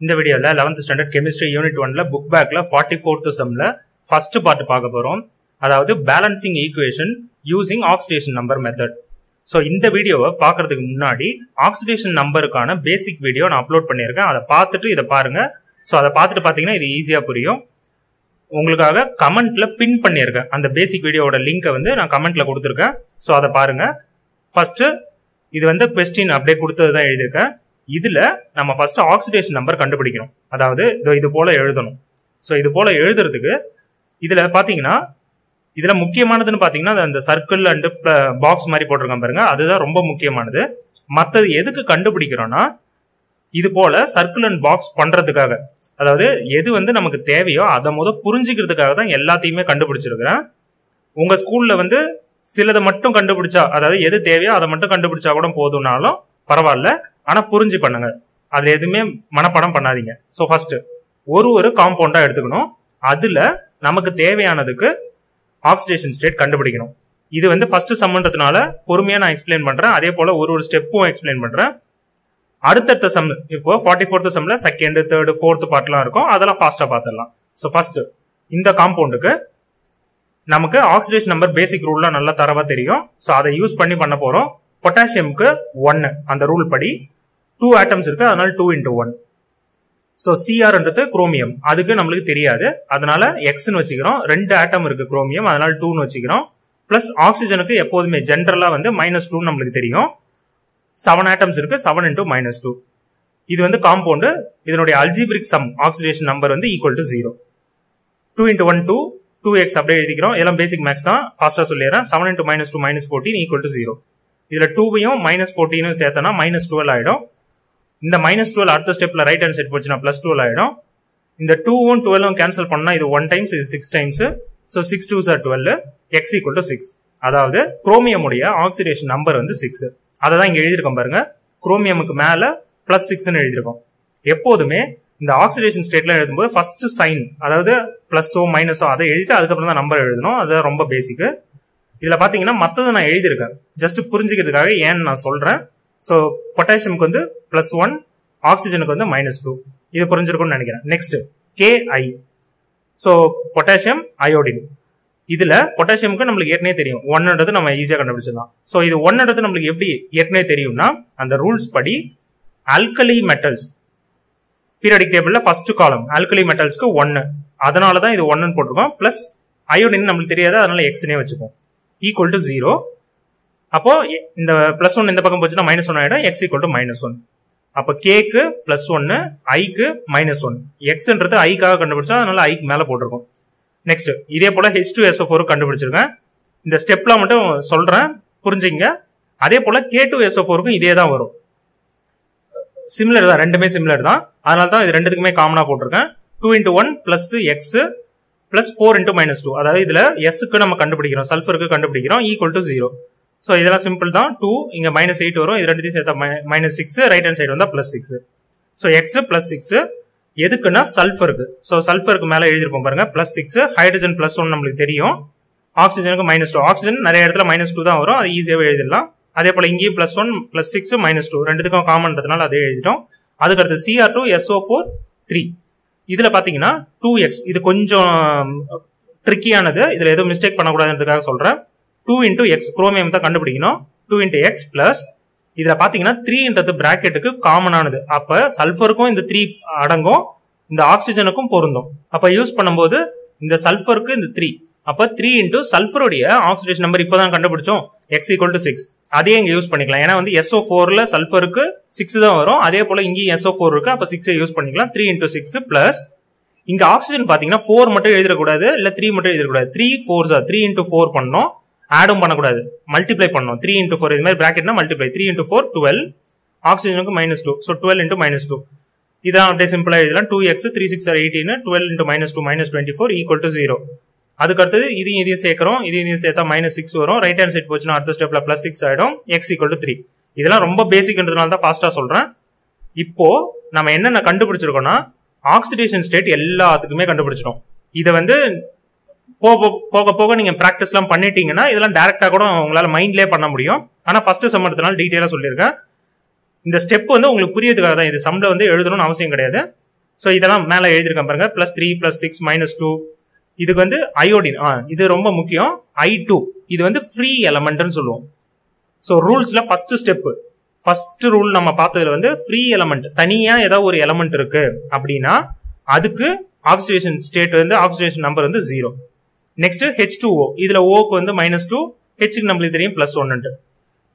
இந்த வீடியோவில் eleventh standard chemistry unit ஒன்ல புக் பேக்ல ஃபார்ட்டி ஃபோர்த் செம்ல ஃபர்ஸ்ட் பார்ட் பார்க்க போறோம். அதாவது balancing equation using oxidation number method so இந்த வீடியோவை பார்க்கறதுக்கு முன்னாடி ஆக்சிடேஷன் நம்பருக்கான பேசிக் வீடியோ நான் அப்லோட் பண்ணியிருக்கேன். அதை பார்த்துட்டு இதை பாருங்க. ஸோ அதை பார்த்துட்டு பார்த்தீங்கன்னா இது ஈஸியாக புரியும். உங்களுக்காக கமெண்ட்ல பின் பண்ணியிருக்கேன். அந்த பேசிக் வீடியோவோட லிங்கை வந்து நான் கமெண்ட்ல கொடுத்துருக்கேன். ஸோ அதை பாருங்க. ஃபர்ஸ்ட் இது வந்து கொஸ்டின் அப்படியே கொடுத்தது தான் எழுதியிருக்கேன். இதுல நம்ம ஃபர்ஸ்ட் ஆக்சிடேஷன் நம்பர் கண்டுபிடிக்கணும். அதாவது இதோ இது போல எழுதணும். ஸோ இது போல எழுதுறதுக்கு இதுல பாத்தீங்கன்னா இதுல முக்கியமானதுன்னு பாத்தீங்கன்னா அந்த சர்க்கிள் அண்ட் பாக்ஸ் மாதிரி போட்டிருக்கோம் பாருங்க. அதுதான் ரொம்ப முக்கியமானது. மற்றது எதுக்கு கண்டுபிடிக்கிறோம்னா இது போல சர்க்கிள் அண்ட் பாக்ஸ் பண்றதுக்காக. அதாவது எது வந்து நமக்கு தேவையோ அதை முத புரிஞ்சுக்கிறதுக்காக தான் எல்லாத்தையுமே கண்டுபிடிச்சிருக்கிறேன். உங்க ஸ்கூல்ல வந்து சிலதை மட்டும் கண்டுபிடிச்சா அதாவது எது தேவையோ அதை மட்டும் கண்டுபிடிச்சா கூட போதும்னாலும் பரவாயில்ல. ஆனா புரிஞ்சு பண்ணுங்க. அதுல எதுவுமே மனப்பாடம் பண்ணாதீங்க. ஸோ ஃபர்ஸ்ட் ஒரு ஒரு காம்பவுண்டா எடுத்துக்கணும். அதுல நமக்கு தேவையானதுக்கு ஆக்சிடேஷன் ஸ்டேட் கண்டுபிடிக்கணும். இது வந்து ஃபர்ஸ்ட் சம்மன்றதுனால பொறுமையா நான் எக்ஸ்பிளைன் பண்றேன். அதே போல ஒரு ஒரு ஸ்டெப்பும் எக்ஸ்பிளைன் பண்றேன். அடுத்தடுத்த சம் இப்போ ஃபார்ட்டி ஃபோர்த் சம்ல செகண்ட் தேர்ட் ஃபோர்த் பார்ட்லாம் இருக்கும். அதெல்லாம் ஃபாஸ்டா பார்த்துடலாம் ஸோ ஃபர்ஸ்ட் இந்த காம்பவுண்டுக்கு நமக்கு ஆக்சிடேஷன் நம்பர் பேசிக் ரூல்லாம் நல்லா தரவா தெரியும். ஸோ அதை யூஸ் பண்ணி பண்ண போறோம். பொட்டாசியம்க்கு ஒன்னு அந்த ரூல் படி டூ ஆட்டம்ஸ் இருக்கு அதனால டூ இன்டூ ஒன் ஸோ சிஆர்ன்றது குரோமியம் அதுக்கு நம்மளுக்கு தெரியாது. அதனால எக்ஸ்னு வச்சுக்கிறோம். ரெண்டு ஆட்டம் இருக்கு குரோமியம் அதனால டூன்னு வச்சுக்கிறோம். பிளஸ் ஆக்சிஜனுக்கு எப்போதுமே ஜென்ரலாக வந்து மைனஸ் டூன்னு நம்மளுக்கு தெரியும். செவன் ஆட்டம்ஸ் இருக்கு செவன் இன்டூ மைனஸ் டூ இது வந்து காம்பவுண்டு இதனுடைய அல்ஜிபிரிக் சம் ஆக்சிடேஷன் நம்பர் வந்து equal to zero two into one two two x அப்படியே எழுதிக்கிறோம். எல்லாம் பேசிக் மேக்ஸ் தான். ஃபாஸ்ட்டாக சொல்லிடுறேன். Seven into minus two minus fourteen equal to zero இதுல டூவையும் மைனஸ் ஃபோர்டீனும் சேர்த்தனா மைனஸ் டுவெல் ஆயிடும். இந்த மைனஸ் டுவெல் அடுத்த ஸ்டெப்ல ரைட் ஹேண்ட் சைட் போச்சுன்னா பிளஸ் டுவெல் ஆயிடும். இந்த டூவும் டுவெல்லும் கேன்சல் பண்ணா இது ஒன் டைம்ஸ் இது six times so six twos are twelve x equal to six அதாவது குரோமியம் உடைய ஆக்சிடேஷன் நம்பர் வந்து சிக்ஸ் அதை தான் இங்க எழுதியிருக்கோம் பாருங்க. குரோமியமுக்கு மேல பிளஸ் சிக்ஸ்னு எழுதியிருக்கோம். எப்போதுமே இந்த ஆக்சிடேஷன் ஸ்டேட்ல எழுதும்போது ஃபர்ஸ்ட் சைன் அதாவது பிளஸோ மைனஸோ அதை எழுதிட்டு அதுக்கப்புறம் தான் நம்பர் எழுதணும். அது ரொம்ப பேசிக்கு இதுல பாத்தீங்கன்னா மத்ததை நான் எழுதியிருக்கேன். ஜஸ்ட் புரிஞ்சுக்கிறதுக்காக ஏன்னு நான் சொல்றேன். ஸோ பொட்டாசியமுக்கு வந்து பிளஸ் ஒன் ஆக்சிஜனுக்கு வந்து மைனஸ் டூ இது புரிஞ்சிருக்கும்னு நினைக்கிறேன். Next KI so potassium iodine இதுல பொட்டாசியமுக்கு நம்மளுக்கு ஏற்கனவே தெரியும். ஒன்னுன்றது நம்ம ஈஸியா கண்டுபிடிச்சிடலாம். ஸோ இது ஒன்னுன்றது நம்மளுக்கு எப்படி ஏற்கனவே தெரியும்னா அந்த ரூல்ஸ் படி அல்கலி மெட்டல்ஸ் பீரியடிக் டேபிள்ல ஃபர்ஸ்ட் காலம் அல்கலி மெட்டல்ஸ்க்கு ஒன்னு அதனால தான் இது ஒன்னு போட்டிருக்கோம். பிளஸ் அயோடின் நம்மளுக்கு தெரியாது. அதனால எக்ஸ்னே வச்சுப்போம் ஈக்குவல் டு ஜீரோ அப்போ இந்த பிளஸ் ஒன் இந்த பக்கம் போச்சுன்னா மைனஸ் ஒன் ஆயிடும். X equal to minus one அப்போ கேக்கு பிளஸ் ஒன்னு ஐக்கு மைனஸ் ஒன் எக்ஸ்ன்றது ஐக்காக கண்டுபிடிச்சா அதனால ஐக்கு மேல போட்டிருக்கோம். நெக்ஸ்ட் இதே போல ஹெச் டூ எஸ்ஓ ஃபோர் கண்டுபிடிச்சிருக்கேன் இந்த ஸ்டெப்லாம் மட்டும் சொல்றேன். புரிஞ்சுங்க அதே போல கே டூ எஸ்ஓ ஃபோருக்கும் இதே தான் வரும். சிமிலர் தான். ரெண்டுமே சிமிலர் தான். அதனால தான் இது ரெண்டுத்துக்குமே காமனா போட்டிருக்கேன். Two into one plus x plus four into minus two அதாவது இதில் எஸ்க்கு நம்ம கண்டுபிடிக்கிறோம். சல்ஃபருக்கு கண்டுபிடிக்கிறோம். ஈக்குவல் டு ஜீரோ ஸோ இதெல்லாம் சிம்பிள் தான். டூ இங்கே மைனஸ் எயிட் வரும். இது ரெண்டுத்தையும் சேர்த்தா minus six right hand side வந்தால் plus six so x plus six எதுக்குன்னா சல்ஃபருக்கு ஸோ சல்ஃபருக்கு மேலே எழுதிருப்போம் பாருங்க. Plus six hydrogen plus one நம்மளுக்கு தெரியும். ஆக்சிஜனுக்கு மைனஸ் டூ ஆக்சிஜன் நிறைய இடத்துல மைனஸ் டூ தான் வரும். அது ஈஸியாகவே எழுதிடலாம். அதே போல் இங்கேயும் plus one plus six minus two ரெண்டுத்துக்கும் காமன்றதுனால அதே எழுதிட்டோம். அதுக்கடுத்து C R two S O four three இதுல பாத்தீங்கன்னா டூ எக்ஸ் இது கொஞ்சம் ட்ரிக்கியானது இதுல எதுவும் மிஸ்டேக் பண்ணக்கூடாதுன்றதுக்காக சொல்றேன். டூ இன்டூ எக்ஸ் குரோமியம் தான் கண்டுபிடிக்கணும். டூ இன்டூ எக்ஸ் பிளஸ் இதுல பாத்தீங்கன்னா த்ரீன்றது பிராக்கெட்டுக்கு காமனானது அப்ப சல்ஃபருக்கும் இந்த த்ரீ அடங்கும். இந்த ஆக்சிஜனுக்கும் பொருந்தும். அப்ப யூஸ் பண்ணும்போது இந்த சல்ஃபருக்கு இந்த த்ரீ அப்ப த்ரீ இன்டூ சல்ஃபருடைய ஆக்சிடேஷன் நம்பர் இப்பதான் கண்டுபிடிச்சோம். எக்ஸ் ஈக்குவல் டு சிக்ஸ் அதே இங்கே யூஸ் பண்ணிக்கலாம். ஏன்னா வந்து எஸ்ஓ ஃபோரில் சல்ஃபருக்கு சிக்ஸ் தான் வரும். அதே போல் இங்கேயும் எஸ்ஓ ஃபோர் இருக்குது அப்போ சிக்ஸை யூஸ் பண்ணிக்கலாம். த்ரீ இன்டூ சிக்ஸ் ப்ளஸ் இங்கே ஆக்சிஜன் பார்த்தீங்கன்னா ஃபோர் மட்டும் எழுதிடக்கூடாது. இல்லை த்ரீ மட்டும் எழுதிடக்கூடாது. த்ரீ ஃபோர்ஸாக த்ரீ இன்டூ ஃபோர் பண்ணோம் ஆடும் பண்ணக்கூடாது. மல்டிப்ளை பண்ணோம் த்ரீ இன்டூ ஃபோர் இது மாதிரி ப்ராக்கெட்னா multiply three into four twelve ஆக்சிஜனுக்கு minus two so twelve into minus two இதான் அப்படியே சிம்பிளாக எழுதலாம். Two x three six or எயிட்டின்னு twelve into minus two minus twenty four equal to zero அதுக்கு அடுத்தது இதையும் இதையும் சேர்க்கிறோம். இதையும் இதையும் சேர்த்தா மைனஸ் சிக்ஸ் வரும். ரைட் ஹேண்ட் சைட் போச்சுன்னா அடுத்த ஸ்டெப்ல பிளஸ் சிக்ஸ் ஆயிடும். எக்ஸ் ஈக்குவல் டு த்ரீ இதெல்லாம் ரொம்ப பேசிக்ன்றதுனால தான் ஃபாஸ்டா சொல்றேன். இப்போ நம்ம என்னென்ன கண்டுபிடிச்சிருக்கோம்னா ஆக்சிடேஷன் ஸ்டேட் எல்லாத்துக்குமே கண்டுபிடிச்சிடும் இதை வந்து போக போக போக நீங்க பிராக்டிஸ் எல்லாம் பண்ணிட்டீங்கன்னா இதெல்லாம் டேரக்டா கூட உங்களால மைண்ட்லயே பண்ண முடியும். ஆனா ஃபர்ஸ்ட் சம்மறதுனால டீட்டெயிலா சொல்லியிருக்கேன். இந்த ஸ்டெப் வந்து உங்களுக்கு புரியதுக்காக தான். இது சம்ல வந்து எழுதணும்னு அவசியம் கிடையாது. ஸோ இதெல்லாம் மேலே எழுதியிருக்கேன் பாருங்க. Plus three plus six minus two இதுக்கு வந்து அயோடின் ஆ இது ரொம்ப முக்கியம். ஐ டூ இது வந்து ஃப்ரீ எலமெண்ட்னு சொல்லுவோம். ஸோ ரூல்ஸ்ல ஃபர்ஸ்ட் ஸ்டெப்பு ஃபர்ஸ்ட் ரூல் நம்ம பார்த்ததுல வந்து ஃப்ரீ எலமெண்ட் தனியா ஏதாவது ஒரு எலமெண்ட் இருக்கு அப்படின்னா அதுக்கு ஆக்சிடேஷன் ஸ்டேட் வந்து ஆக்சிடேஷன் நம்பர் வந்து zero next H two O இதுல ஓக்கு வந்து மைனஸ் டூ ஹெச்சுக்கு நம்மளுக்கு தெரியும் பிளஸ் ஒன்னு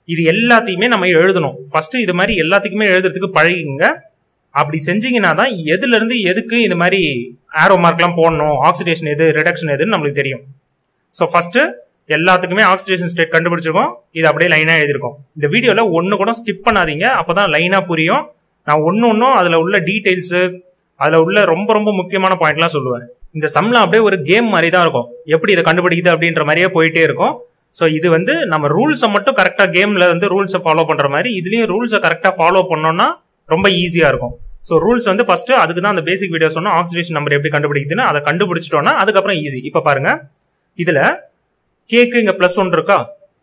இது எல்லாத்தையுமே நம்ம எழுதணும். ஃபர்ஸ்ட் இது மாதிரி எல்லாத்துக்குமே எழுதுறதுக்கு பழகிங்க அப்படி செஞ்சீங்கன்னா தான் எதுல இருந்து எதுக்கு இந்த மாதிரி ஆரோ மார்க்லாம் போடணும் ஆக்சிடேஷன் எது ரிடக்ஷன் எதுன்னு நம்மளுக்கு தெரியும். ஸோ ஃபர்ஸ்ட் எல்லாத்துக்குமே ஆக்சிடேஷன் ஸ்டேட் கண்டுபிடிச்சிருக்கோம். இது அப்படியே லைனாக எழுதிருக்கோம் இந்த வீடியோவில் ஒன்று கூட ஸ்கிப் பண்ணாதீங்க. அப்போ தான் லைனாக புரியும். நான் ஒன்று ஒன்றும் அதில் உள்ள டீட்டெயில்ஸு அதில் உள்ள ரொம்ப ரொம்ப முக்கியமான பாயிண்ட்லாம் சொல்லுவேன். இந்த சம்லாம் அப்படியே ஒரு கேம் மாதிரி தான் இருக்கும். எப்படி இதை கண்டுபிடிக்குது அப்படின்ற மாதிரியே போயிட்டே இருக்கும். ஸோ இது வந்து நம்ம ரூல்ஸை மட்டும் கரெக்டாக கேமில் வந்து ரூல்ஸை ஃபாலோ பண்ணுற மாதிரி இதுலேயும் ரூல்ஸை கரெக்டாக ஃபாலோ பண்ணோம்னா ரொம்ப ஈஸியாக இருக்கும். ஸோ ரூல்ஸ் வந்து ஃபர்ஸ்ட் அதுக்கு தான் அந்த பேசிக் வீடியோ சொன்னோம் ஆக்சிடேஷன் நம்பர் எப்படி கண்டுபிடிக்குதுன்னு அதை கண்டுபிடிச்சிட்டோம்னா அதுக்கப்புறம் ஈஸி இப்போ பாருங்க. இதுல கேக்கு இங்க பிளஸ் ஒன் இருக்கா?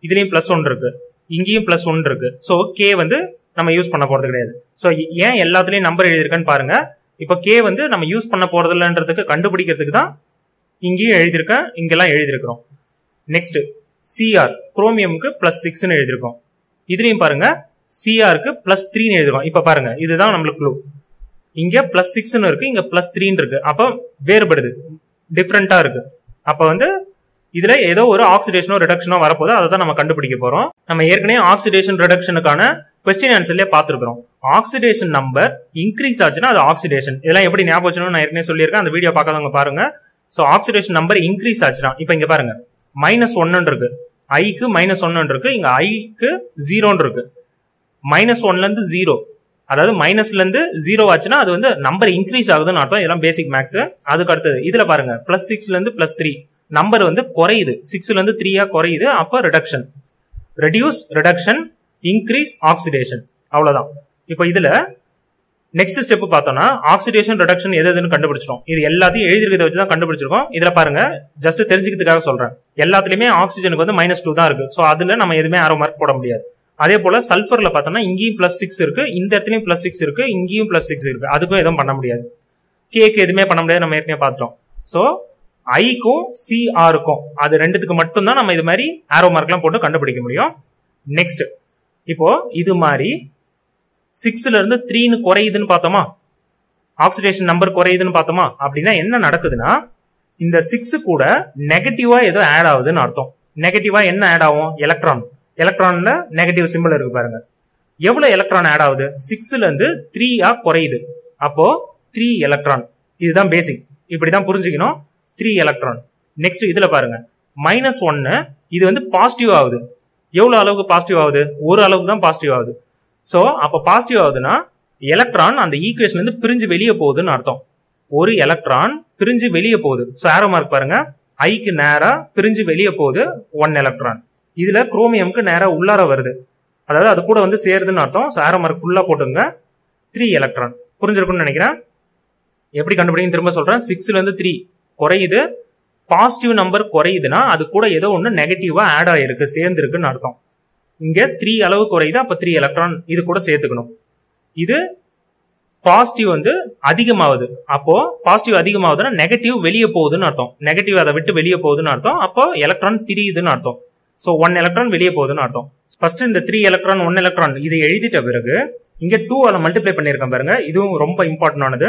இதுலயும் பிளஸ் ஒன் இருக்கு. இங்கேயும் பிளஸ் ஒன் இருக்கு. ஸோ கே வந்து நம்ம யூஸ் பண்ண போறது கிடையாது. ஸோ ஏன் எல்லாத்துலயும் நம்பர் எழுதியிருக்கேன்னு பாருங்க. இப்போ கே வந்து நம்ம யூஸ் பண்ண போறது இல்லைன்றதுக்கு கண்டுபிடிக்கிறதுக்கு தான் இங்கேயும் எழுதியிருக்கேன் இங்கெல்லாம் எழுதியிருக்கிறோம். நெக்ஸ்ட் சிஆர் குரோமியமுக்கு பிளஸ் சிக்ஸ்னு எழுதியிருக்கோம். இதுலயும் பாருங்க சிஆருக்கு பிளஸ் த்ரீன்னு எழுதிருக்கோம் இப்ப பாருங்க இதுதான் நம்மளுக்கு க்ளூ இங்க பிளஸ் சிக்ஸ்னு இருக்கு இங்க பிளஸ் த்ரீன்னு இருக்கு. அப்ப வேறுபடுது. டிஃப்ரெண்டா இருக்கு. அப்ப வந்து இதுல ஏதோ ஒரு ஆக்சிடேஷனோ ரிடக்ஷனோ வரப்போது அதை தான் நம்ம கண்டுபிடிக்க போறோம். நம்ம ஏற்கனவே ஆக்சிடேஷன் ரிடக்ஷனுக்கான கொஸ்டின் ஆன்சர்லயே பாத்துருக்கோம் ஆக்சிடேஷன் நம்பர் இன்க்ரீஸ் ஆச்சுன்னா அது ஆக்சிடேஷன் இதெல்லாம் எப்படி ஞாபகம் வச்சுன்னு நான் ஏற்கனவே சொல்லியிருக்கேன். அந்த வீடியோ பார்க்காதவங்க பாருங்க. ஸோ ஆக்சிடேஷன் நம்பர் இன்க்ரீஸ் ஆச்சுன்னா இப்போ இங்க பாருங்க. மைனஸ் ஒன்னு இருக்கு. ஐக்கு மைனஸ் ஒன்னு இருக்கு. இங்க ஐக்கு ஜீரோன்னு இருக்கு. மைனஸ் ஒன்ல இருந்து ஜீரோ அதாவது மைனஸ்லேருந்து ஜீரோ ஆச்சுன்னா அது வந்து நம்பர் இன்க்ரீஸ் ஆகுதுன்னு அர்த்தம். இதெல்லாம் பேசிக் மேக்ஸ் அதுக்கு அடுத்தது இதில் பாருங்க. பிளஸ் சிக்ஸ்லேருந்து ப்ளஸ் பிளஸ் த்ரீ நம்பர் வந்து குறையுது. சிக்ஸ்லேருந்து இருந்து குறையுது. அப்போ reduction reduce reduction increase oxidation அவ்வளோதான் இப்போ இதில் நெக்ஸ்ட் ஸ்டெப் பார்த்தோம்னா ஆக்சிடேஷன் ரிடக்ஷன் எது எதுன்னு கண்டுபிடிச்சிடும் இது எல்லாத்தையும் எழுதிருக்கிறத வச்சு தான் கண்டுபிடிச்சிருக்கோம். இதில் பாருங்க ஜஸ்ட் தெரிஞ்சுக்கிறதுக்காக சொல்கிறேன் எல்லாத்துலேயுமே ஆக்சிஜனுக்கு வந்து மைனஸ் டூ தான் இருக்கு. ஸோ அதில் நம்ம எதுவுமே ஆரோ மார்க் போட முடியாது. அதே போல சல்ஃபர்ல பார்த்தோம்னா இங்கேயும் பிளஸ் சிக்ஸ் இருக்கு இந்த இடத்துலயும் பிளஸ் சிக்ஸ் இருக்கு இங்கேயும் பிளஸ் சிக்ஸ் இருக்கு. அதுக்கும் எதுவும் பண்ண முடியாது. கேக்கு எதுவுமே பண்ண முடியாது நம்ம ஏற்கனவே பார்த்துட்டோம். ஸோ ஐக்கும் சிஆருக்கும் அது ரெண்டுத்துக்கு மட்டும்தான் நம்ம இது மாதிரி ஆரோ மார்க்லாம் போட்டு கண்டுபிடிக்க முடியும். நெக்ஸ்ட் இப்போ இது மாதிரி சிக்ஸ்ல இருந்து த்ரீன்னு குறையுதுன்னு பார்த்தோமா? ஆக்சிடேஷன் நம்பர் குறையுதுன்னு பார்த்தோமா? அப்படின்னா என்ன நடக்குதுன்னா இந்த சிக்ஸ் கூட நெகட்டிவா ஏதோ ஆட் ஆகுதுன்னு அர்த்தம். நெகட்டிவா என்ன ஆட் ஆகும்? எலக்ட்ரான் எலக்ட்ரான்ல நெகட்டிவ் சிம்பிள் இருக்கு பாருங்க. எவ்வளவு எலக்ட்ரான் ஆட் ஆகுது? சிக்ஸ்ல இருந்து த்ரீயா குறையுது. அப்போ த்ரீ எலக்ட்ரான் இதுதான் பேசிக் இப்படிதான் புரிஞ்சுக்கணும். த்ரீ எலக்ட்ரான் நெக்ஸ்ட் இதுல பாருங்க. மைனஸ் ஒன்னு இது வந்து பாசிட்டிவ் ஆகுது. எவ்வளவு அளவுக்கு பாசிட்டிவ் ஆகுது? ஒரு அளவுக்கு தான் பாசிட்டிவ் ஆகுது. ஸோ அப்போ பாசிட்டிவ் ஆகுதுன்னா எலக்ட்ரான் அந்த ஈக்குவேஷன் இருந்து பிரிஞ்சு வெளியே போகுதுன்னு அர்த்தம். ஒரு எலக்ட்ரான் பிரிஞ்சு வெளியே போகுது. ஸோ ஆரோ மார்க் பாருங்க. ஐக்கு நேரா பிரிஞ்சு வெளியே போகுது. ஒன் எலக்ட்ரான் இதுல குரோமியம்க்கு நேராக உள்ளார வருது. அதாவது அது கூட வந்து சேருதுன்னு அர்த்தம். ஸோ ஆரோ மார்க் ஃபுல்லா போட்டுங்க த்ரீ எலக்ட்ரான் புரிஞ்சிருக்கும்னு நினைக்கிறேன். எப்படி கண்டுபிடிக்கும் திரும்ப சொல்றேன். சிக்ஸ்ல இருந்து த்ரீ குறையுது. பாசிட்டிவ் நம்பர் குறையுதுன்னா அது கூட ஏதோ ஒன்று நெகட்டிவா ஆட் ஆயிருக்கு சேர்ந்துருக்குன்னு அர்த்தம். இங்க த்ரீ அளவு குறையுது அப்ப த்ரீ எலக்ட்ரான் இது கூட சேர்த்துக்கணும். இது பாசிட்டிவ் வந்து அதிகமாகுது. அப்போ பாசிட்டிவ் அதிகமாகுதுன்னா நெகட்டிவ் வெளியே போகுதுன்னு அர்த்தம். நெகட்டிவ் அதை விட்டு வெளியே போகுதுன்னு அர்த்தம். அப்போ எலக்ட்ரான் பிரியுதுன்னு அர்த்தம். ஸோ ஒன் எலக்ட்ரான் வெளியே போகுதுன்னு அர்த்தம். ஃபர்ஸ்ட் இந்த த்ரீ எலக்ட்ரான் ஒன் எலக்ட்ரான் இதை எழுதிட்ட பிறகு இங்க டூ அதை மல்டிப்ளை பண்ணியிருக்கேன் பாருங்க. இதுவும் ரொம்ப இம்பார்ட்டன்ட் ஆனது.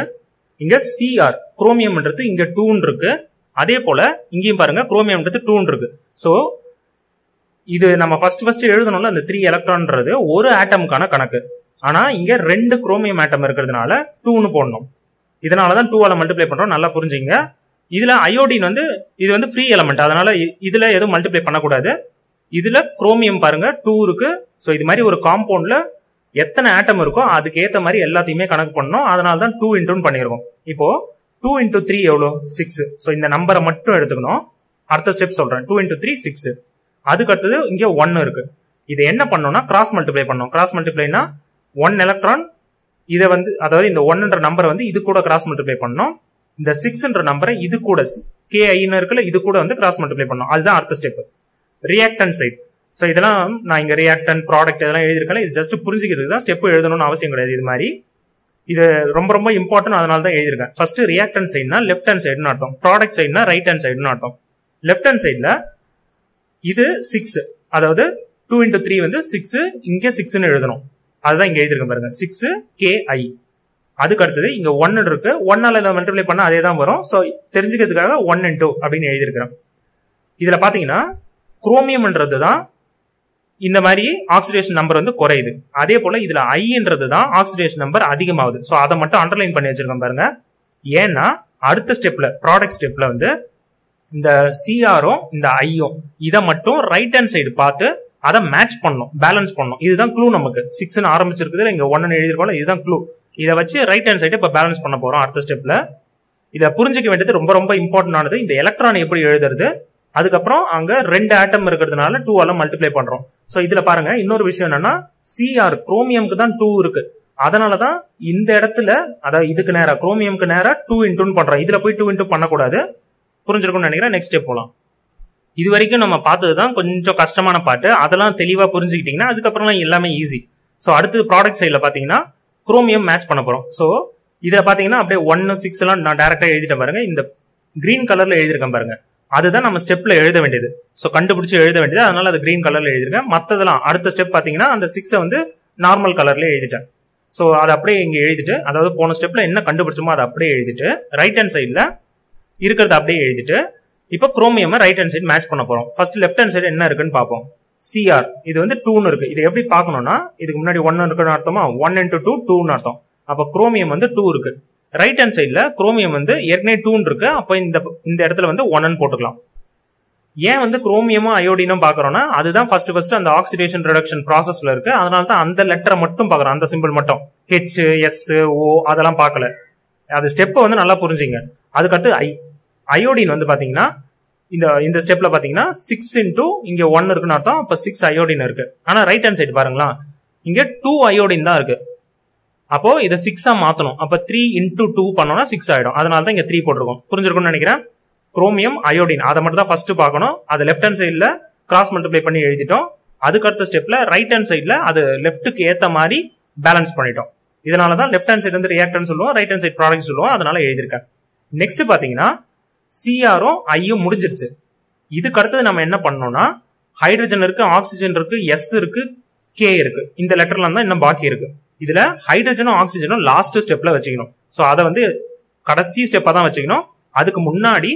இங்க சிஆர் குரோமியம்ன்றது இங்க டூன்னு இருக்கு. அதே போல இங்கேயும் பாருங்க குரோமியம்ன்றது டூன்னு இருக்கு. ஸோ இது நம்ம ஃபர்ஸ்ட் ஃபர்ஸ்ட் எழுதணும்ல அந்த த்ரீ எலக்ட்ரான்ன்றது ஒரு ஆட்டமுக்கான கணக்கு. ஆனா இங்க ரெண்டு குரோமியம் ஆட்டம் இருக்கிறதுனால டூன்னு போடணும். இதனாலதான் டூவால மல்டிப்ளை பண்றோம். நல்லா புரிஞ்சுங்க இதுல அயோடின் வந்து இது வந்து ஃப்ரீ எலமெண்ட் அதனால இதுல எதுவும் மல்டிப்ளை பண்ணக்கூடாது. இதுல குரோமியம் பாருங்க டூ இருக்கு. ஸோ இது மாதிரி ஒரு காம்பவுண்ட்ல எத்தனை ஆட்டம் இருக்கோ அதுக்கு ஏத்த மாதிரி எல்லாத்தையுமே கணக்கு பண்ணணும். அதனால தான் டூ இன்டூன்னு பண்ணியிருக்கோம் இப்போ டூ இன்டூ த்ரீ எவ்வளோ? சிக்ஸ் ஸோ இந்த நம்பரை மட்டும் எடுத்துக்கணும். அடுத்த ஸ்டெப் சொல்றேன். டூ இன்டூ த்ரீ சிக்ஸ் அதுக்கு அடுத்தது இங்கே ஒன்னு இருக்கு. இது என்ன பண்ணோம்னா கிராஸ் மல்டிப்ளை பண்ணோம். கிராஸ் மல்டிப்ளைனா ஒன் எலக்ட்ரான் இதை வந்து அதாவது இந்த ஒன்ன்ற நம்பரை வந்து இது கூட கிராஸ் மல்டிப்ளை பண்ணோம். இந்த சிக்ஸ்ன்ற நம்பரை இது கூட கேஐன்னு இருக்குல்ல இது கூட வந்து கிராஸ் மல்டிப்ளை பண்ணோம். அதுதான் அடுத்த ஸ்டெப் ரியாக்டன் சைட் ஸோ இதெல்லாம் நான் இங்கே ரியாக்டன் ப்ராடக்ட் இதெல்லாம் எழுதியிருக்கேன் இது ஜஸ்ட் புரிஞ்சுக்கிறதுக்கு தான் ஸ்டெப் எழுதணும்னு அவசியம் கிடையாது இது மாதிரி. இது ரொம்ப ரொம்ப இம்பார்ட்டன்ட் அதனால தான் எழுதியிருக்கேன். ஃபர்ஸ்ட் ரியாக்டன் சைட்னா லெஃப்ட் ஹேண்ட் சைடுன்னு அர்த்தம். ப்ராடக்ட் சைடுனா ரைட் ஹேண்ட் சைடுன்னு அர்த்தம். லெஃப்ட் ஹேண்ட் சைடில் இது சிக்ஸ் அதாவது டூ இன்டூ த்ரீ வந்து சிக்ஸ் இங்கே சிக்ஸ்னு எழுதணும். அதுதான் இங்கே எழுதியிருக்கேன் பாருங்க. சிக்ஸ் கே ஐ அதுக்கு அடுத்தது இங்க ஒன் இருக்கு. ஒன்னால இதை மல்டிப்ளை பண்ணா அதே தான் வரும். ஸோ தெரிஞ்சுக்கிறதுக்காக ஒன் இன்டூ அப்படின்னு எழுதியிருக்கிறேன். இதுல பாத்தீங்கன்னா குரோமியம்ன்றது தான் இந்த மாதிரி ஆக்சிடேஷன் நம்பர் வந்து குறையுது. அதே போல இதுல ஐன்றது தான் ஆக்சிடேஷன் நம்பர் அதிகமாகுது. ஸோ அதை மட்டும் அண்டர்லைன் பண்ணி வச்சிருக்கோம் பாருங்க. ஏன்னா அடுத்த ஸ்டெப்ல ப்ராடக்ட் ஸ்டெப்ல வந்து இந்த சிஆரும் இந்த ஐயும் இதை மட்டும் ரைட் ஹேண்ட் சைடு பார்த்து அதை மேட்ச் பண்ணணும் பேலன்ஸ் பண்ணணும். இதுதான் க்ளூ நமக்கு. சிக்ஸ்னு ஆரம்பிச்சிருக்குது இங்க ஒன்னு எழுதிருக்கோம் இதுதான் க்ளூ இதை வச்சு ரைட் ஹேண்ட் சைடு இப்போ பேலன்ஸ் பண்ண போறோம் அடுத்த ஸ்டெப்ல இதை புரிஞ்சிக்க வேண்டியது ரொம்ப ரொம்ப இம்பார்ட்டன்ட் ஆனது இந்த எலக்ட்ரான் எப்படி எழுதுறது? அதுக்கப்புறம் அங்க ரெண்டு ஆட்டம் இருக்கிறதுனால டூவால மல்டிப்ளை பண்றோம். சோ இதுல பாருங்க இன்னொரு விஷயம் என்னன்னா சிஆர் குரோமியம்க்கு தான் டூ இருக்கு. அதனாலதான் இந்த இடத்துல அதாவது இதுக்கு நேரம் குரோமியம்க்கு நேரம் டூ இன்டூன்னு பண்றோம். இதுல போய் டூ இன்டூ பண்ணக்கூடாது. புரிஞ்சிருக்கும்னு நினைக்கிறேன். நெக்ஸ்ட் ஸ்டெப் போலாம். இது வரைக்கும் நம்ம பார்த்தது தான் கொஞ்சம் கஷ்டமான பாட்டு. அதெல்லாம் தெளிவா புரிஞ்சுக்கிட்டீங்கன்னா அதுக்கப்புறம் எல்லாமே ஈஸி ஸோ அடுத்து ப்ராடக்ட் சைடில் பார்த்தீங்கன்னா குரோமியம் மேட்ச் பண்ண போறோம். ஸோ இதில் பார்த்தீங்கன்னா அப்படியே ஒன்னு சிக்ஸ் எல்லாம் நான் டேரக்டா எழுதிட்டேன் பாருங்க. இந்த கிரீன் கலர்ல எழுதியிருக்கேன் பாருங்க. அதுதான் நம்ம ஸ்டெப்ல எழுத வேண்டியது. ஸோ கண்டுபிடிச்சு எழுத வேண்டியது. அதனால அது கிரீன் கலர்ல எழுதிருக்கேன். மற்றதெல்லாம் அடுத்த ஸ்டெப் பார்த்தீங்கன்னா அந்த சிக்ஸை வந்து நார்மல் கலர்ல எழுதிட்டேன். ஸோ அதை அப்படியே இங்கே எழுதிட்டு அதாவது போன ஸ்டெப்ல என்ன கண்டுபிடிச்சோமோ அதை அப்படியே எழுதிட்டு ரைட் ஹேண்ட் சைடில் இருக்கிறத அப்படியே எழுதிட்டு இப்போ chromium right hand side match பண்ண போறோம். ஃபர்ஸ்ட் லெஃப்ட் ஹேண்ட் சைடு என்ன இருக்குன்னு பார்ப்போம். சிஆர் இது வந்து டூன்னு இருக்கு. இது எப்படி பார்க்கணும்னா இதுக்கு முன்னாடி ஒன்னு இருக்குன்னு அர்த்தமா? ஒன் இன்டூ டூ டூன்னு அர்த்தம். அப்போ குரோமியம் வந்து டூ இருக்கு. ரைட் ஹேண்ட் சைடில் குரோமியம் வந்து ஏற்கனவே டூன்னு இருக்கு. அப்போ இந்த இந்த இடத்துல வந்து ஒன்னு போட்டுக்கலாம். ஏன் வந்து குரோமியமும் அயோடினும் பாக்குறோம்னா அதுதான் ஃபர்ஸ்ட் ஃபர்ஸ்ட் அந்த ஆக்சிடேஷன் ரிடக்ஷன் ப்ராசஸ்ல இருக்கு. அதனால தான் அந்த லெட்டரை மட்டும் பார்க்குறோம். அந்த சிம்பிள் மட்டும். ஹெச் எஸ் ஓ அதெல்லாம் பார்க்கல. அது ஸ்டெப்பை வந்து நல்லா புரிஞ்சுங்க. அதுக்கடுத்து ஐ அயோடின் வந்து பார்த்தீங்கன்னா இந்த இந்த ஸ்டெப்ல பார்த்தீங்கன்னா சிக்ஸ் இன்டூ இங்கே ஒன் இருக்குன்னு அர்த்தம். அப்போ சிக்ஸ் அயோடின் இருக்கு. ஆனால் ரைட் ஹேண்ட் சைடு பாருங்களா இங்கே டூ அயோடின் தான் இருக்கு. அப்போ இதை சிக்ஸா மாத்தணும். அப்ப த்ரீ இன்டூ டூ பண்ணோம்னா சிக்ஸ் ஆயிடும். அதனால தான் இங்க த்ரீ போட்டிருக்கோம். புரிஞ்சிருக்கும்னு நினைக்கிறேன்? குரோமியம் அயோடின் அதை மட்டும் தான் ஃபர்ஸ்ட் பார்க்கணும். அது லெஃப்ட் ஹேண்ட் சைடில் கிராஸ் மல்டிப்ளை பண்ணி எழுதிட்டோம். அதுக்கு அடுத்த ஸ்டெப்ல ரைட் ஹேண்ட் சைடில் அது லெஃப்ட்டுக்கு ஏத்த மாதிரி பேலன்ஸ் பண்ணிட்டோம். இதனால தான் லெஃப்ட் ஹேண்ட் சைடு வந்து ரியாக்டன் சொல்லுவோம். ரைட் ஹேண்ட் சைடு ப்ராடக்ட் சொல்லுவோம். அதனால எழுதியிருக்கேன். நெக்ஸ்ட் பாத்தீங்கன்னா சிஆரும் ஐயும் முடிஞ்சிருச்சு. இதுக்கு அடுத்தது நம்ம என்ன பண்ணோம்னா ஹைட்ரஜன் இருக்கு ஆக்சிஜன் இருக்கு எஸ் இருக்கு கே இருக்கு. இந்த லெட்டர்லாம் தான் இன்னும் பாக்கி இருக்கு. இதுல ஹைட்ரஜனும் ஆக்சிஜனும் லாஸ்ட் ஸ்டெப்ல வச்சுக்கணும். ஸோ அதை வந்து கடைசி ஸ்டெப்பா தான் வச்சுக்கணும். அதுக்கு முன்னாடி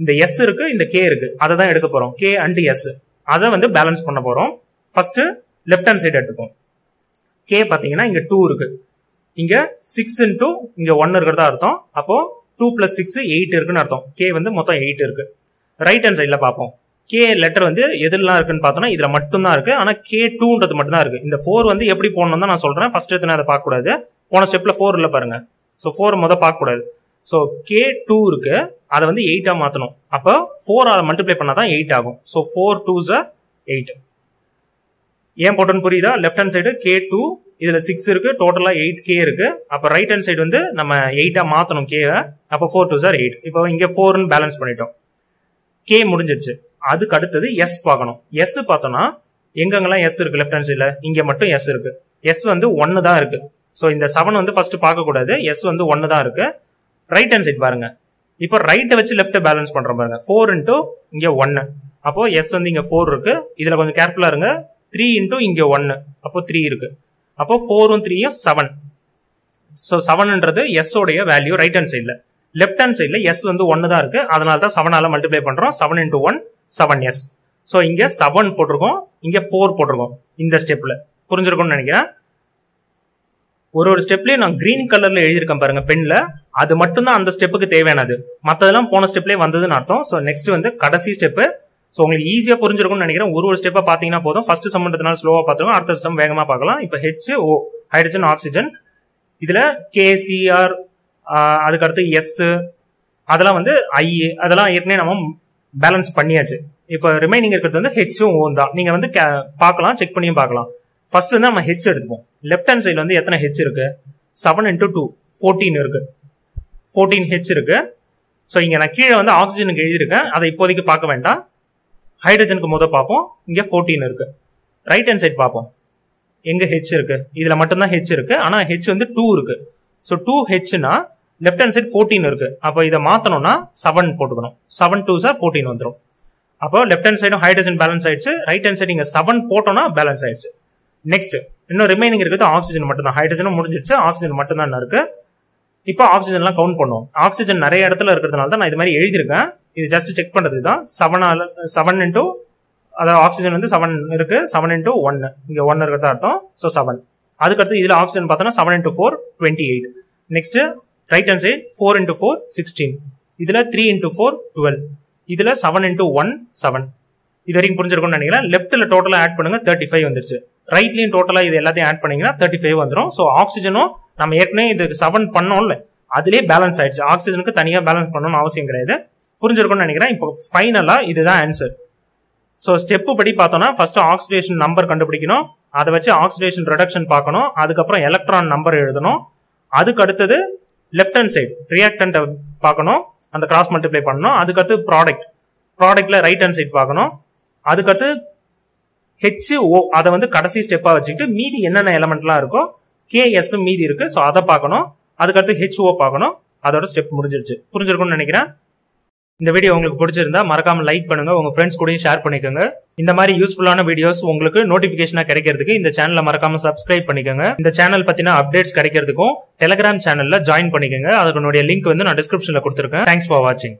இந்த எஸ் இருக்கு இந்த கே இருக்கு. அதை தான் எடுக்க போறோம். கே அண்ட் எஸ் அதை வந்து பேலன்ஸ் பண்ண போறோம். ஃபர்ஸ்ட் லெஃப்ட் ஹேண்ட் சைடு எடுத்துப்போம். கே பாத்தீங்கன்னா இங்க டூ இருக்கு. இங்க சிக்ஸ் இன்டூ இங்க ஒன் இருக்கிறதா அர்த்தம். அப்போ டூ பிளஸ் சிக்ஸ் எயிட் இருக்குன்னு அர்த்தம். கே வந்து மொத்தம் எயிட் இருக்கு. ரைட் ஹேண்ட் சைட்ல பார்ப்போம். கே லெட்டர் வந்து எதுலாம் இருக்குன்னு பார்த்தோம்னா இதுல மட்டும்தான் இருக்குது இருக்கு. ஆனா கே டூன்றது மட்டும்தான் இருக்குது இருக்கு. இந்த ஃபோர் வந்து எப்படி போடணும் தான் நான் சொல்றேன். ஃபர்ஸ்ட் எத்தனை அதை பார்க்க கூடாது போன ஸ்டெப்ல ஃபோர் இல்ல பாருங்க. ஸோ ஃபோர் மொதல் பார்க்க கூடாது ஸோ கே டூ இருக்கு. அதை வந்து எயிட்டா மாத்தணும். அப்போ ஃபோர் அதை மல்டிப்ளை பண்ணாதான் எயிட் ஆகும். ஸோ ஃபோர் டூ எயிட் ஏன் போட்டோன்னு புரியுதா? Left hand side K two இதுல சிக்ஸ் இருக்கு. டோட்டலா எயிட் கே இருக்கு. அப்ப ரைட் ஹேண்ட் சைடு வந்து நம்ம எயிட்டா மாத்தணும் கே அப்போ ஃபோர் டூ சார் எயிட் இப்போ இங்க ஃபோர்னு பேலன்ஸ் பண்ணிட்டோம். கே முடிஞ்சிருச்சு. அதுக்கு அடுத்தது எஸ் பார்க்கணும். எஸ் பார்த்தோம்னா எங்கெங்கெல்லாம் எஸ் இருக்கு? லெஃப்ட் ஹேண்ட் சைட்ல இங்க மட்டும் எஸ் இருக்கு. எஸ் வந்து ஒன்னு தான் இருக்கு. ஸோ இந்த செவன் வந்து ஃபர்ஸ்ட் பார்க்க கூடாது எஸ் வந்து ஒன்னு தான் இருக்கு. ரைட் ஹேண்ட் சைட் பாருங்க. இப்போ ரைட்டை வச்சு லெஃப்ட் பேலன்ஸ் பண்றோம் பாருங்க. ஃபோர் இன்டூ இங்க ஒன்னு அப்போ எஸ் வந்து இங்க ஃபோர் இருக்கு. இதுல கொஞ்சம் கேர்ஃபுல்லா இருங்க. த்ரீ இன்டூ இங்க ஒன்னு அப்போ த்ரீ இருக்கு. அப்போ ஃபோரும் த்ரீயும் செவன் ஸோ செவன்ன்றது எஸ் உடைய வேல்யூ ரைட் ஹேண்ட் சைட்ல லெஃப்ட் ஹேண்ட் சைட்ல எஸ் வந்து ஒன்னு தான் இருக்கு. அதனால தான் செவனால மல்டிப்ளை பண்றோம். Seven into one seven S so இங்கே செவன் போட்டிருக்கோம். இங்கே ஃபோர் போட்டிருக்கோம். இந்த ஸ்டெப்பில் புரிஞ்சிருக்கும்னு நினைக்கிறேன். ஒரு ஒரு ஸ்டெப்லயும் நான் கிரீன் கலர்ல எழுதியிருக்கேன் பாருங்க பென்ல அது மட்டும்தான் அந்த ஸ்டெப்புக்கு தேவையானது மற்றதெல்லாம் போன ஸ்டெப்லேயே வந்ததுன்னு அர்த்தம். ஸோ நெக்ஸ்ட் வந்து கடைசி ஸ்டெப்பு ஸோ உங்களுக்கு ஈஸியாக புரிஞ்சிருக்கும்னு நினைக்கிறேன். ஒரு ஒரு ஸ்டெப்பை பார்த்தீங்கன்னா போதும். ஃபர்ஸ்ட் சம்பந்தத்தினால ஸ்லோவாக பார்த்துருவோம் அடுத்த சம் வேகமாக பார்க்கலாம். இப்போ ஹெச் ஓ ஹைட்ரஜன் ஆக்சிஜன் இதில் கேசிஆர் அதுக்கடுத்து எஸ் அதெல்லாம் வந்து ஐ அதெல்லாம் ஏற்கனவே நம்ம பேலன்ஸ் பண்ணியாச்சு. இப்போ ரிமைனிங் இருக்கிறது வந்து ஹெச்சும் ஓன் தான். நீங்க வந்து பார்க்கலாம் செக் பண்ணியும் பார்க்கலாம். ஃபர்ஸ்ட் வந்து நம்ம ஹெச் எடுத்துப்போம். லெஃப்ட் ஹேண்ட் சைடில் வந்து எத்தனை ஹெச் இருக்கு? செவன் இன்டூ டூ ஃபோர்டீன் இருக்கு. ஃபோர்டீன் ஹெச் இருக்கு. ஸோ இங்க நான் கீழே வந்து ஆக்சிஜனுக்கு எழுதியிருக்கேன். அதை இப்போதைக்கு பார்க்க வேண்டாம். ஹைட்ரஜனுக்கு முதல் பார்ப்போம். இங்க ஃபோர்டீன் இருக்கு. ரைட் ஹேண்ட் சைட் பார்ப்போம். எங்க ஹெச் இருக்கு? இதுல மட்டும்தான் ஹெச் இருக்கு. ஆனா ஹெச் வந்து டூ இருக்கு. ஸோ டூ ஹெச்னா லெஃப்ட் ஹேண்ட் சைட் ஃபோர்டீன் இருக்கு. அப்போ இதை மாத்தணும்னா செவன் போட்டுக்கணும். செவன் டூ சார் ஃபோர்டீன் வந்துடும் அப்போ லெஃப்ட் ஹேண்ட் சைடும் ஹைட்ரஜன் பேலன்ஸ் ஆயிடுச்சு. ரைட் ஹேண்ட் சைடு இங்க செவன் போட்டோம்னா பேலன்ஸ் ஆயிடுச்சு. நெக்ஸ்ட் இன்னும் ரிமைனிங் இருக்குது ஆக்சிஜன் மட்டும் தான் ஹைட்ரஜனும் முடிஞ்சிருச்சு. ஆக்சிஜன் மட்டும் தான் இருக்கு. இப்போ ஆக்சிஜன்லாம் கவுண்ட் பண்ணுவோம். ஆக்சிஜன் நிறைய இடத்துல இருக்கிறதுனால தான் நான் இது மாதிரி எழுதியிருக்கேன். இது ஜஸ்ட் செக் பண்ணுறது தான் செவன் செவன் இன்டூ அதாவது ஆக்சிஜன் வந்து செவன் இருக்கு. செவன் இன்டூ ஒன்னு இங்கே ஒன் இருக்கிறதா அர்த்தம். ஸோ செவன் அதுக்கடுத்து இதில் ஆக்சிஜன் பார்த்தோன்னா seven into four twenty eight next right hand side four into four sixteen இதில் த்ரீ இன்டூ ஃபோர் டுவெல் இதில் செவன் இன்டூ ஒன் செவன் இது வரைக்கும் புரிஞ்சிருக்கும்னு நினைக்கிறேன். லெஃப்ட்டில் டோட்டலாக ஆட் பண்ணுங்க தேர்ட்டி ஃபைவ் வந்துருச்சு ரைட்லையும் டோட்டலாக இது எல்லாத்தையும் ஆட் பண்ணீங்கன்னா தேர்ட்டி ஃபைவ் வந்துடும் ஸோ ஆக்சிஜனும் நம்ம ஏற்கனவே இதுக்கு செவன் பண்ணோம்ல அதுலேயே பேலன்ஸ் ஆயிடுச்சு. ஆக்சிஜனுக்கு தனியாக பேலன்ஸ் பண்ணணும்னு அவசியம் கிடையாது. புரிஞ்சிருக்கும்னு நினைக்கிறேன். இப்போ ஃபைனலாக இதுதான் ஆன்சர் ஸோ ஸ்டெப்பு படி பார்த்தோம்னா ஃபர்ஸ்ட் ஆக்சிடேஷன் நம்பர் கண்டுபிடிக்கணும். அதை வச்சு ஆக்சிடேஷன் ரிடக்ஷன் பார்க்கணும். அதுக்கப்புறம் எலக்ட்ரான் நம்பர் எழுதணும். அதுக்கு அடுத்தது லெஃப்ட் ஹேண்ட் சைடு ரியாக்டன்ட்டை பார்க்கணும். அந்த கிராஸ் மல்டிப்ளை பண்ணணும். அதுக்கடுத்து ப்ராடக்ட் ப்ராடக்ட்ல ரைட் ஹேண்ட் சைட் பார்க்கணும். அதுக்கடுத்து ஹெச் ஓ அதை வந்து கடைசி ஸ்டெப்பாக வச்சுக்கிட்டு மீதி என்னென்ன எலமெண்ட்லாம் இருக்கோ கேஎஸ் மீதி இருக்கு. ஸோ அதை பார்க்கணும். அதுக்கடுத்து ஹெச்ஓ பார்க்கணும். அதோட ஸ்டெப் முடிஞ்சிருச்சு. புரிஞ்சிருக்கும்னு நினைக்கிறேன். இந்த வீடியோ உங்களுக்கு பிடிச்சிருந்தா மறக்காம லைக் பண்ணுங்க உங்க ஃப்ரெண்ட்ஸ் கூடயும் ஷேர் பண்ணிக்கோங்க. இந்த மாதிரி யூஸ்ஃபுல்லான வீடியோஸ் உங்களுக்கு நோட்டிபிகேஷனா கிடைக்கிறதுக்கு இந்த சேனலை மறக்காம சப்ஸ்கிரைப் பண்ணிக்கோங்க. இந்த சேனல் பத்தின அப்டேட்ஸ் கிடைக்கிறதுக்கும் டெலிகிராம் சேனல்ல ஜாயின் பண்ணிக்கோங்க. அதனுடைய லிங்க் வந்து நான் டிஸ்கிரிப்ஷன்ல கொடுத்துருக்கேன். தேங்க்ஸ் ஃபார் வாட்சிங்